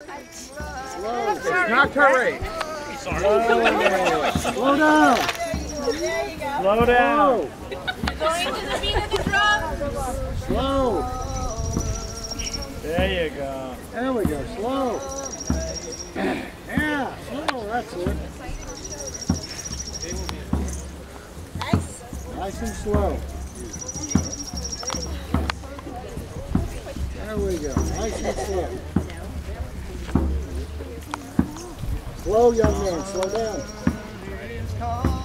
Slow. It's not her rate. Slow down. Slow down. Going to the beat of the drum. Slow. There you go. There we go. Slow. Yeah. Slow. That's it. Nice and slow. There we go. Nice and slow. Slow, young man. Slow down.